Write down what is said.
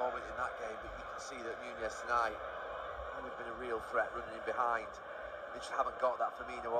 moment in that game, but you can see that Nunez tonight, would have been a real threat running in behind. They just haven't got that Firmino